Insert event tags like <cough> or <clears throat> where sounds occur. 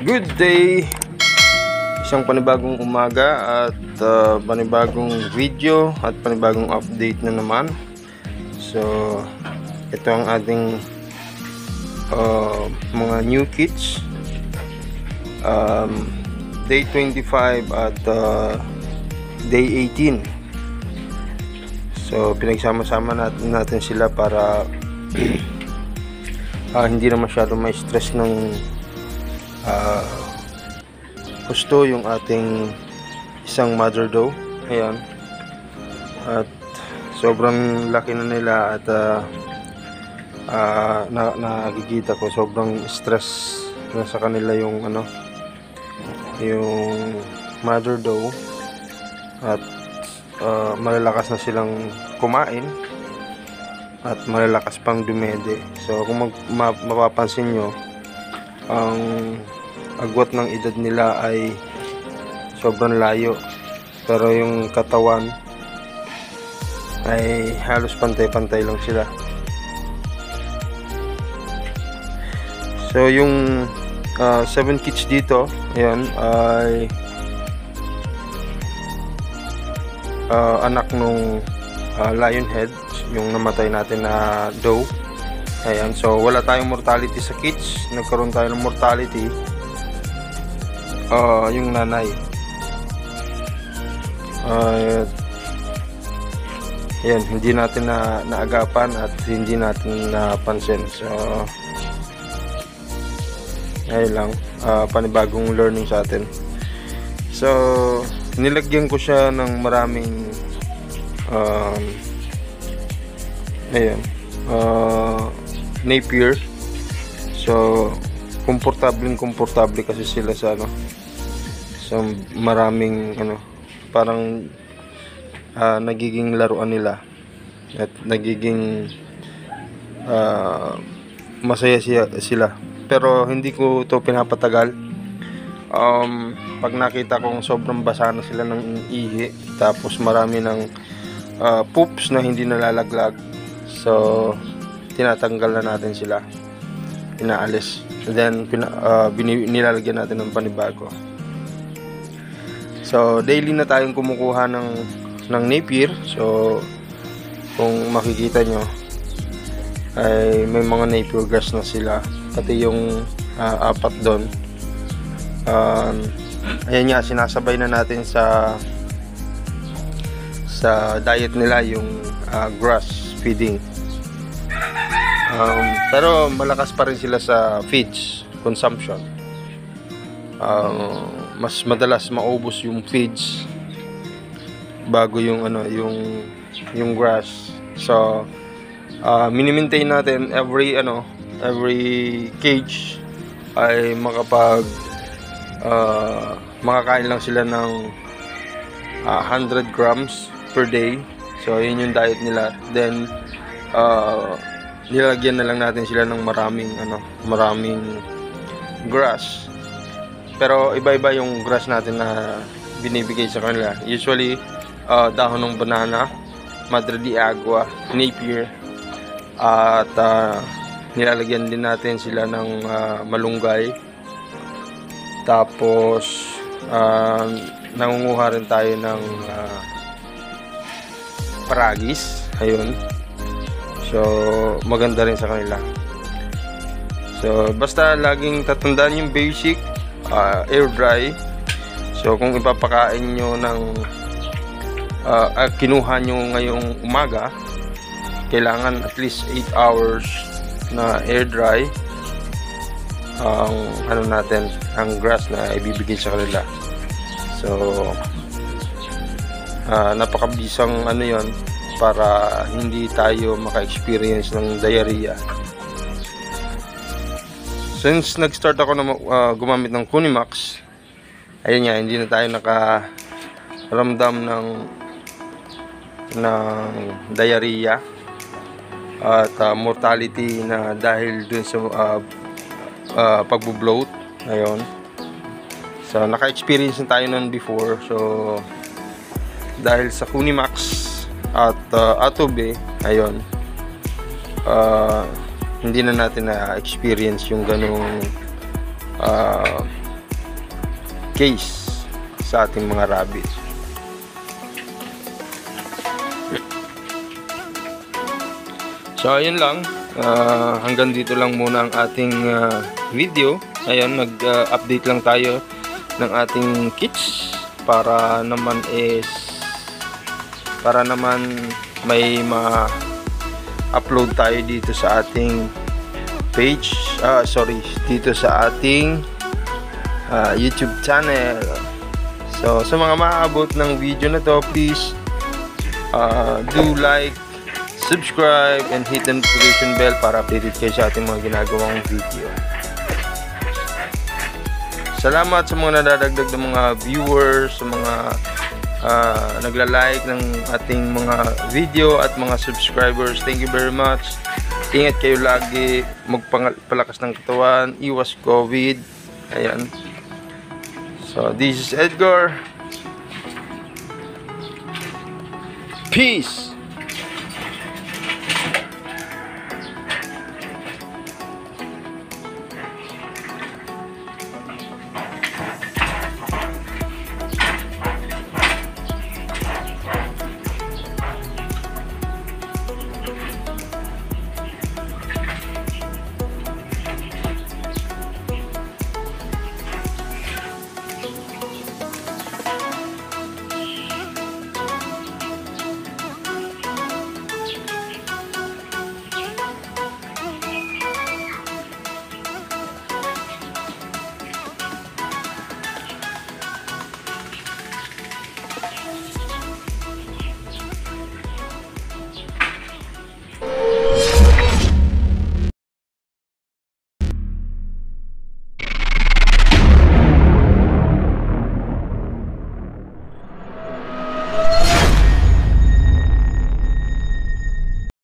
Good day! Isang panibagong umaga at uh, panibagong video at panibagong update na naman. So, ito ang ating uh, mga new kits. Um, day 25 at uh, day 18. So, pinagsama-sama natin, natin sila para <clears throat> ah, hindi na masyado may stress ng ah, gusto yung ating isang mother doe. Ayan. At sobrang laki na nila at ah, ah, na, nakikita ko sobrang stress na sa kanila yung ano yung mother doe at ah, malalakas na silang kumain at malalakas pang dumede. So kung mag, ma, mapapansin nyo, ang agwat ng edad nila ay sobrang layo. Pero yung katawan ay halos pantay-pantay lang sila. So yung 7 kits dito, ayan, ay ah, anak nung ah, lion head yung namatay natin na doe ayan so wala tayong mortality sa kids nagkaroon tayo ng mortality ah, yung nanay. Uh, ayan hindi natin na naagapan at hindi natin napansin. So ayun lang. Ah, panibagong learning sa atin. So nilagyan ko siya ng maraming um, ayan uh, napier. So komportableng komportable kasi sila sa ano sa maraming ano parang ah, nagiging laruan nila at nagiging ah, masaya siya, sila. Pero hindi ko to pinapatagal. Um, pag nakita kong sobrang basa na sila ng ihi tapos marami ng uh, poops na hindi nalalaglag so tinatanggal na natin sila. Inaalis. And then pina, uh, nilalagyan natin ng panibago so daily na tayong kumukuha ng ng napier. So kung makikita nyo ay may mga napier grass na sila. Pati yung uh, apat doon. Um, ayan nga sinasabay na natin sa sa diet nila yung uh, grass feeding. Um, pero malakas pa rin sila sa feeds consumption. Um, mas madalas maubos yung feeds bago yung ano yung yung grass so uh, mini-maintain natin every ano every cage ay makapag uh, makakain lang sila ng uh, 100 grams per day. So, yun yung diet nila. Then, uh, nilagyan na lang natin sila ng maraming, ano, maraming grass. Pero, iba-iba yung grass natin na binibigay sa kanila. Usually, uh, dahon ng banana, madre de agua, napier, at uh, nilalagyan din natin sila ng uh, malunggay. Tapos, uh, nangunguha rin tayo ng uh, paragis. Ayun. So, maganda rin sa kanila. So, basta laging tatandaan yung basic uh, air dry. So, kung ipapakain nyo ng uh, uh, kinuha nyo ngayong umaga, kailangan at least 8 hours na air dry ang ano natin ang grass na ibibigay sa kanila so uh, napakabisang ano yon para hindi tayo maka-experience ng diarrhea since nag-start ako na uh, gumamit ng Kunimax ayun nga hindi na tayo nakaramdam ng ng diarrhea at uh, mortality na dahil dun sa uh, uh, pagbo-bloat. Ngayon so naka-experience na tayo nun before. So dahil sa Kunimax at uh, Atobe ayun. Uh, hindi na natin na-experience yung ganong uh, case sa ating mga rabbit. So, ayun lang. Ah, hanggang dito lang muna ang ating ah, video. Ayun, nag-update lang tayo ng ating kits para naman is para naman may ma-upload tayo dito sa ating page. Ah, sorry, dito sa ating ah, YouTube channel. So, sa mga maaabot ng video na to, please uh, do like, subscribe, and hit the notification bell para updated kayo sa ating mga ginagawang video. Salamat sa mga nadadagdag ng mga viewers, sa mga uh, nagla-like ng ating mga video at mga subscribers. Thank you very much. Ingat kayo lagi, magpalakas ng katawan, iwas COVID. Ayan. So, this is Edgar. Peace!